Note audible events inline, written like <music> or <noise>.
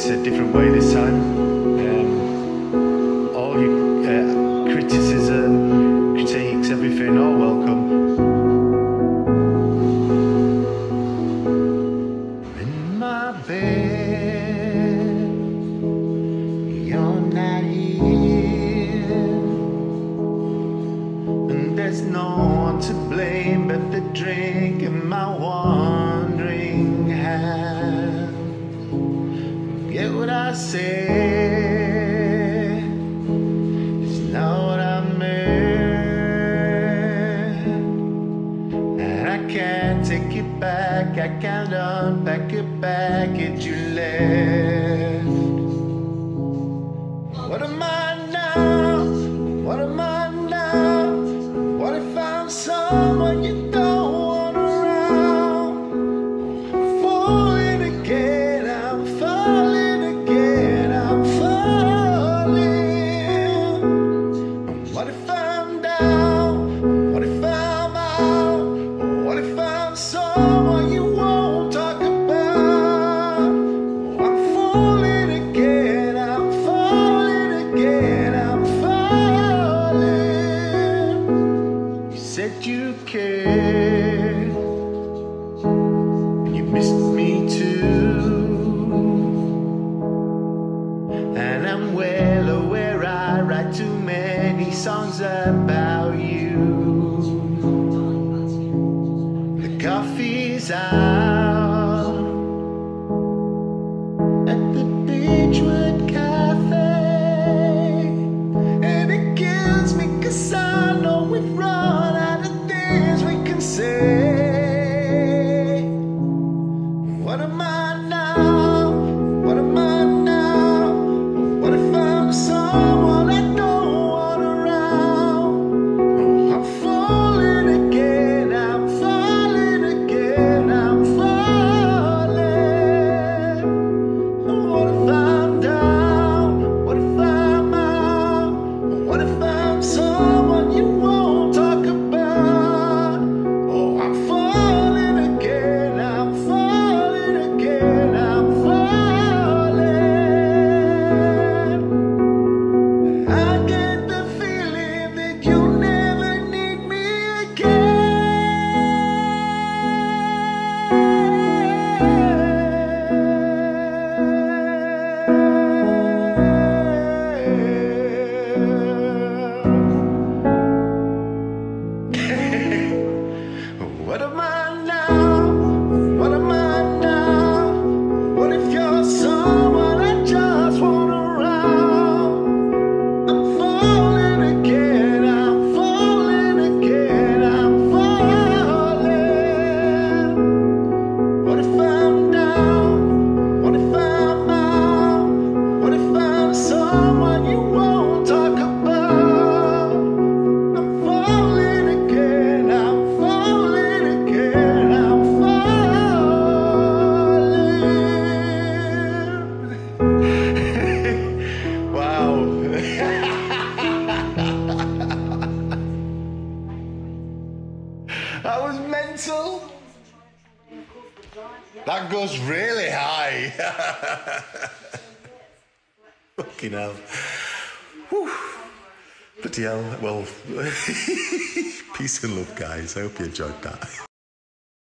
it's a different way this time. Um, all your uh, criticism, critiques, everything, all welcome. In my bed, you're not here, and there's no one to blame but the drink. I said. It's not what I meant. And I can't take it back. I can't unpack it back. It you left. What am I? songs about you. The coffee's out. I can Oh. That goes really high. <laughs> Fucking hell. Whew. But yeah, well, <laughs> peace and love, guys. I hope you enjoyed that.